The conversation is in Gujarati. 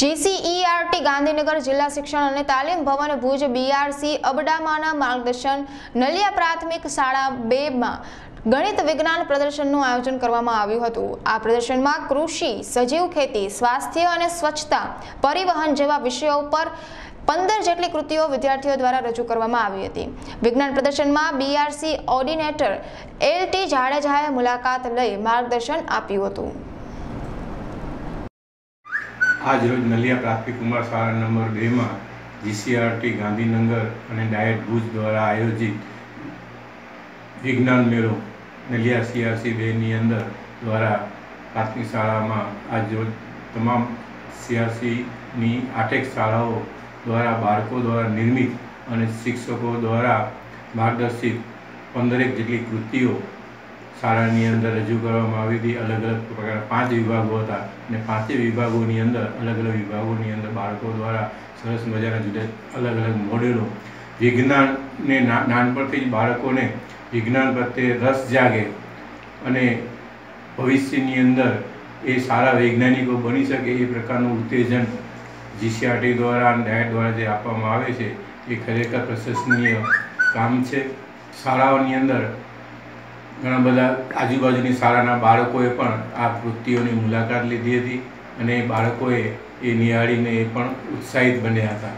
જીસીઈઆરટી ગાંધીનગર જિલ્લા શિક્ષણ અને તાલીમ ભવન, ભુજ બીઆરસી અબડામાના માર્ગદર્શન, નલિયા પ્રાથમિક શાળા બેમાં ગણિત વિજ્ઞાન પ્રદર્શનનું આયોજન કરવામાં આવ્યું હતું. આ પ્રદર્શનમાં કૃષિ, સજીવ ખેતી, સ્વાસ્થ્ય અને સ્વચ્છતા, પરિવહન જેવા વિષયો પર પંદર જેટલી કૃતિઓ વિદ્યાર્થીઓ દ્વારા રજૂ કરવામાં આવી હતી. વિજ્ઞાન પ્રદર્શનમાં બીઆરસી ઓર્ડિનેટર એલ ટી જાડેજાએ મુલાકાત લઈ માર્ગદર્શન આપ્યું હતું. આજ રોજ નલિયા પ્રાથમિક ઉમર શાળા નંબર બેમાં જીસીઆરટી ગાંધીનગર અને ડાયટ ભુજ દ્વારા આયોજિત વિજ્ઞાન મેળો નલિયા સીઆરસી બેની અંદર દ્વારા પ્રાથમિક શાળામાં આજ રોજ તમામ સીઆરસીની આઠેક શાળાઓ દ્વારા બાળકો દ્વારા નિર્મિત અને શિક્ષકો દ્વારા માર્ગદર્શિત પંદરેક જેટલી કૃતિઓ શાળાની અંદર રજૂ કરવામાં આવી હતી. અલગ અલગ પ્રકાર પાંચ વિભાગો હતા અને પાંચે વિભાગોની અંદર, અલગ અલગ વિભાગોની અંદર બાળકો દ્વારા સરસ મજાના જુદા અલગ અલગ મોડેલો વિજ્ઞાનને નાનપણથી જ બાળકોને વિજ્ઞાન પ્રત્યે રસ જાગે અને ભવિષ્યની અંદર એ સારા વૈજ્ઞાનિકો બની શકે એ પ્રકારનું ઉત્તેજન જીસીઆરટી દ્વારા અને ડાયટ દ્વારા જે આપવામાં આવે છે, એ ખરેખર પ્રશંસનીય કામ છે. શાળાઓની અંદર ઘણા બધા આજુબાજુની શાળાના બાળકોએ પણ આ વૃત્તિઓની મુલાકાત લીધી હતી અને એ બાળકોએ એ નિહાળીને એ પણ ઉત્સાહિત બન્યા હતા.